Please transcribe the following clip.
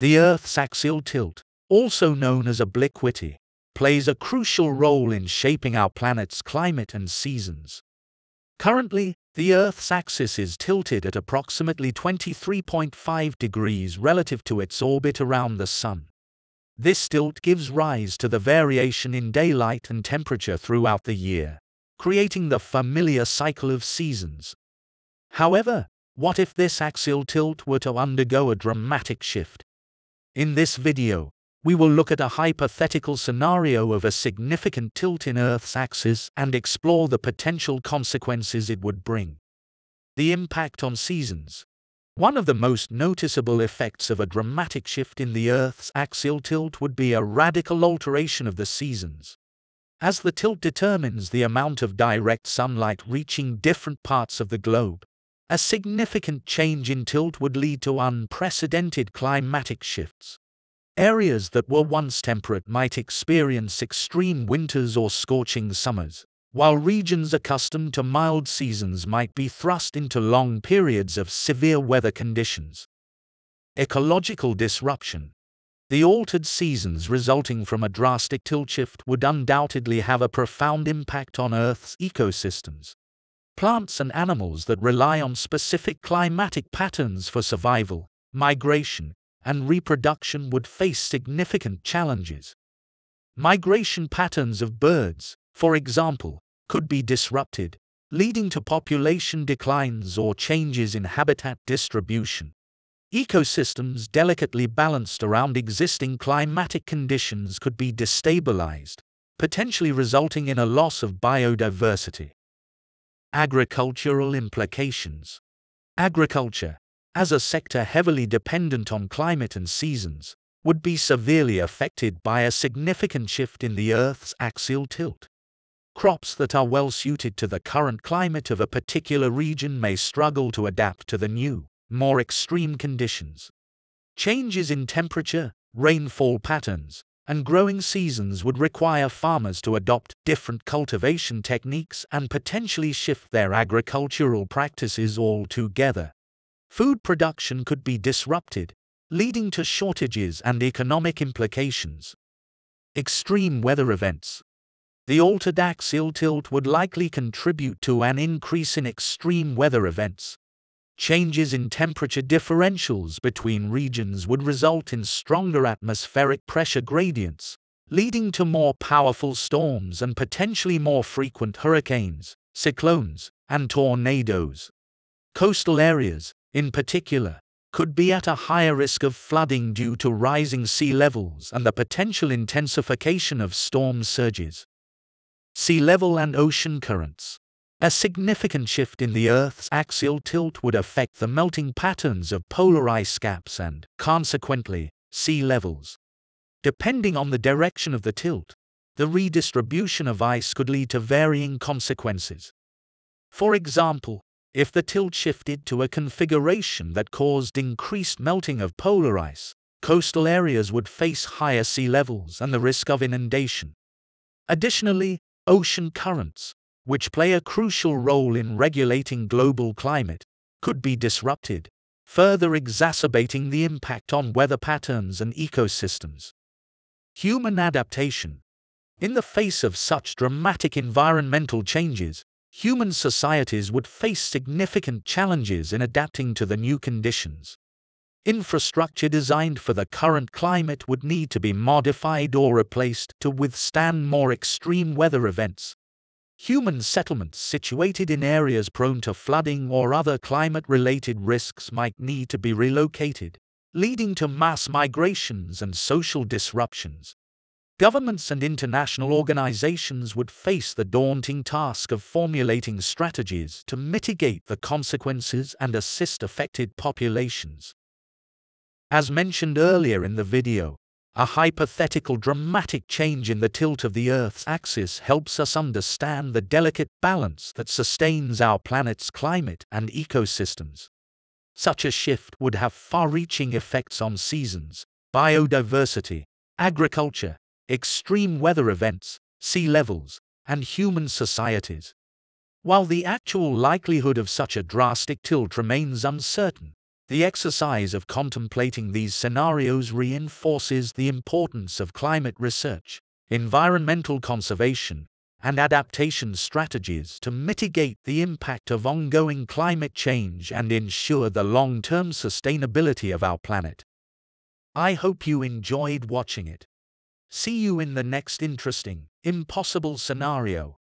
The Earth's axial tilt, also known as obliquity, plays a crucial role in shaping our planet's climate and seasons. Currently, the Earth's axis is tilted at approximately 23.5 degrees relative to its orbit around the Sun. This tilt gives rise to the variation in daylight and temperature throughout the year, creating the familiar cycle of seasons. However, what if this axial tilt were to undergo a dramatic shift? In this video, we will look at a hypothetical scenario of a significant tilt in Earth's axis and explore the potential consequences it would bring. The impact on seasons. One of the most noticeable effects of a dramatic shift in the Earth's axial tilt would be a radical alteration of the seasons. As the tilt determines the amount of direct sunlight reaching different parts of the globe, a significant change in tilt would lead to unprecedented climatic shifts. Areas that were once temperate might experience extreme winters or scorching summers, while regions accustomed to mild seasons might be thrust into long periods of severe weather conditions. Ecological disruption. The altered seasons resulting from a drastic tilt shift would undoubtedly have a profound impact on Earth's ecosystems. Plants and animals that rely on specific climatic patterns for survival, migration, and reproduction would face significant challenges. Migration patterns of birds, for example, could be disrupted, leading to population declines or changes in habitat distribution. Ecosystems delicately balanced around existing climatic conditions could be destabilized, potentially resulting in a loss of biodiversity. Agricultural implications. Agriculture, as a sector heavily dependent on climate and seasons, would be severely affected by a significant shift in the Earth's axial tilt. Crops that are well suited to the current climate of a particular region may struggle to adapt to the new, more extreme conditions. Changes in temperature, rainfall patterns, and growing seasons would require farmers to adopt different cultivation techniques and potentially shift their agricultural practices altogether. Food production could be disrupted, leading to shortages and economic implications. Extreme weather events the altered axial tilt would likely contribute to an increase in extreme weather events. Changes in temperature differentials between regions would result in stronger atmospheric pressure gradients, leading to more powerful storms and potentially more frequent hurricanes, cyclones, and tornadoes. Coastal areas, in particular, could be at a higher risk of flooding due to rising sea levels and the potential intensification of storm surges sea level and ocean currents. A significant shift in the Earth's axial tilt would affect the melting patterns of polar ice caps and, consequently, sea levels. Depending on the direction of the tilt, the redistribution of ice could lead to varying consequences. For example, if the tilt shifted to a configuration that caused increased melting of polar ice, coastal areas would face higher sea levels and the risk of inundation. Additionally, Ocean currents, which play a crucial role in regulating global climate, could be disrupted, further exacerbating the impact on weather patterns and ecosystems. Human adaptation. In the face of such dramatic environmental changes, human societies would face significant challenges in adapting to the new conditions. Infrastructure designed for the current climate would need to be modified or replaced to withstand more extreme weather events. Human settlements situated in areas prone to flooding or other climate related risks might need to be relocated, leading to mass migrations and social disruptions. Governments and international organizations would face the daunting task of formulating strategies to mitigate the consequences and assist affected populations. As mentioned earlier in the video, a hypothetical dramatic change in the tilt of the Earth's axis helps us understand the delicate balance that sustains our planet's climate and ecosystems. Such a shift would have far-reaching effects on seasons, biodiversity, agriculture, extreme weather events, sea levels, and human societies. While the actual likelihood of such a drastic tilt remains uncertain, The exercise of contemplating these scenarios reinforces the importance of climate research, environmental conservation, and adaptation strategies to mitigate the impact of ongoing climate change and ensure the long-term sustainability of our planet. I hope you enjoyed watching it. See you in the next interesting, impossible scenario.